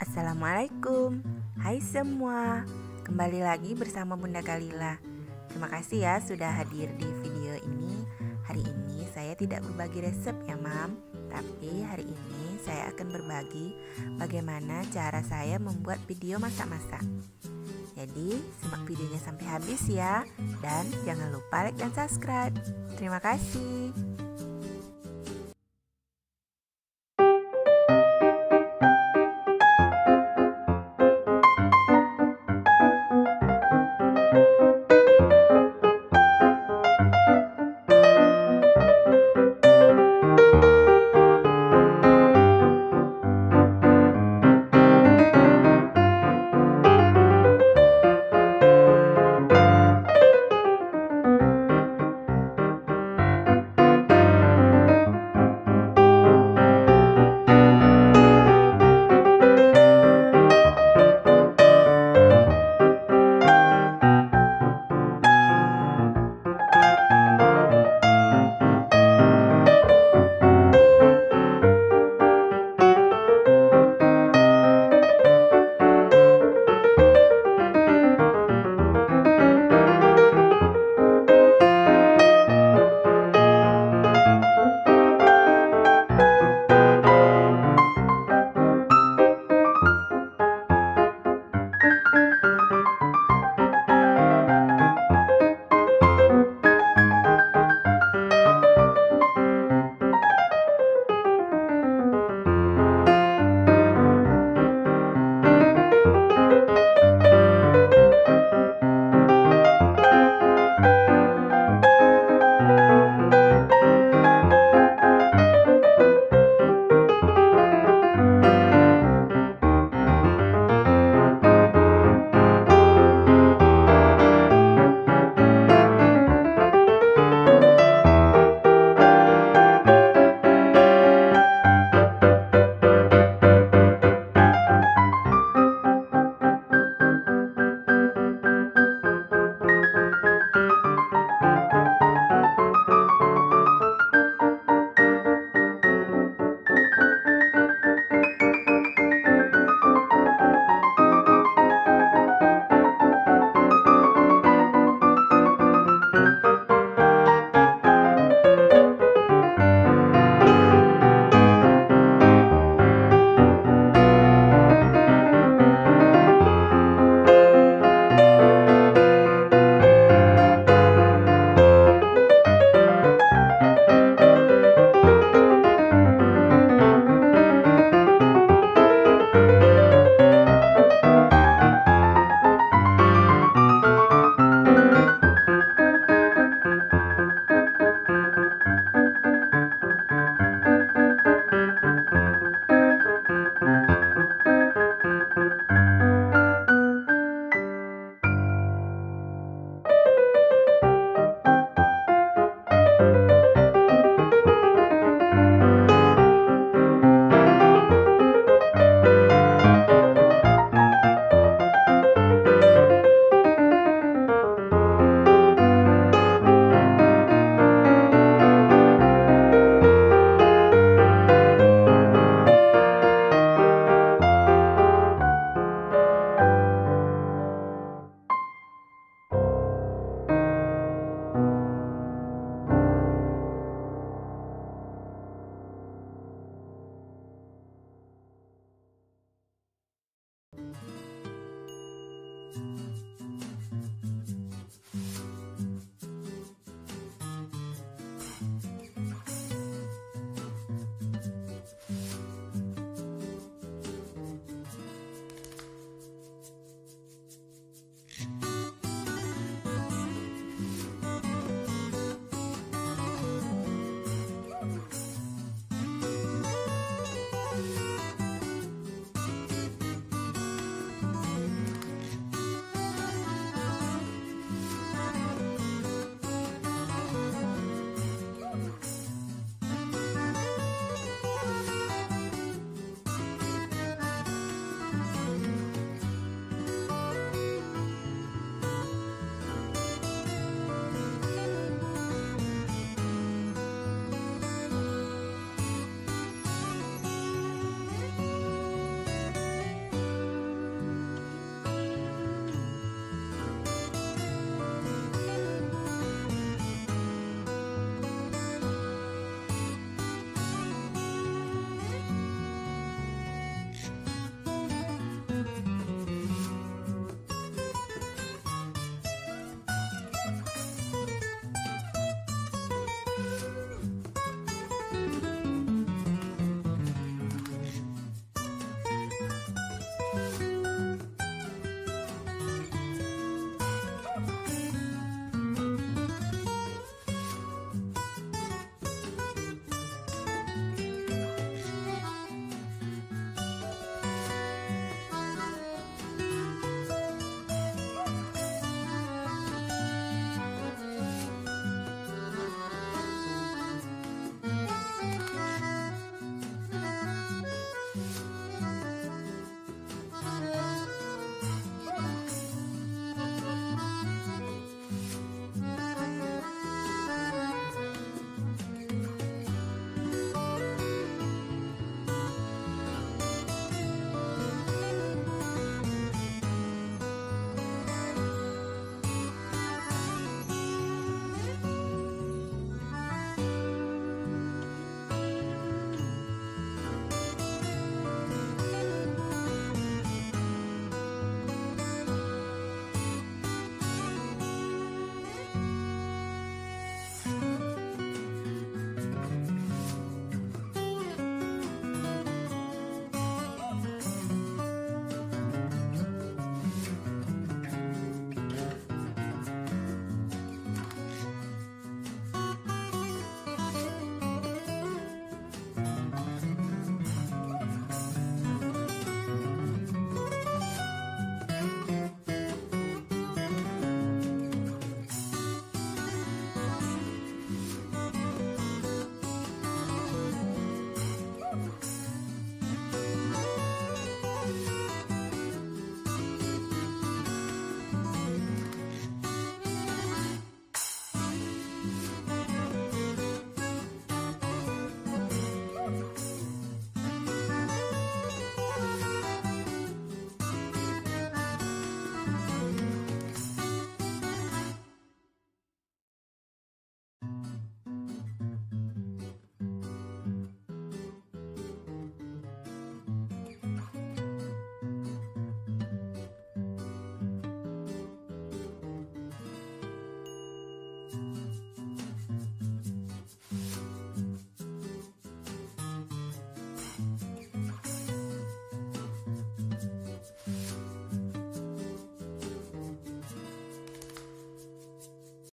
Assalamualaikum. Hai semua. Kembali lagi bersama Bunda Kalila. Terima kasih ya sudah hadir di video ini. Hari ini saya tidak berbagi resep ya mam. Tapi hari ini saya akan berbagi Bagaimana cara saya membuat video masak-masak. Jadi simak videonya sampai habis ya. Dan jangan lupa like dan subscribe. Terima kasih Mm-hmm.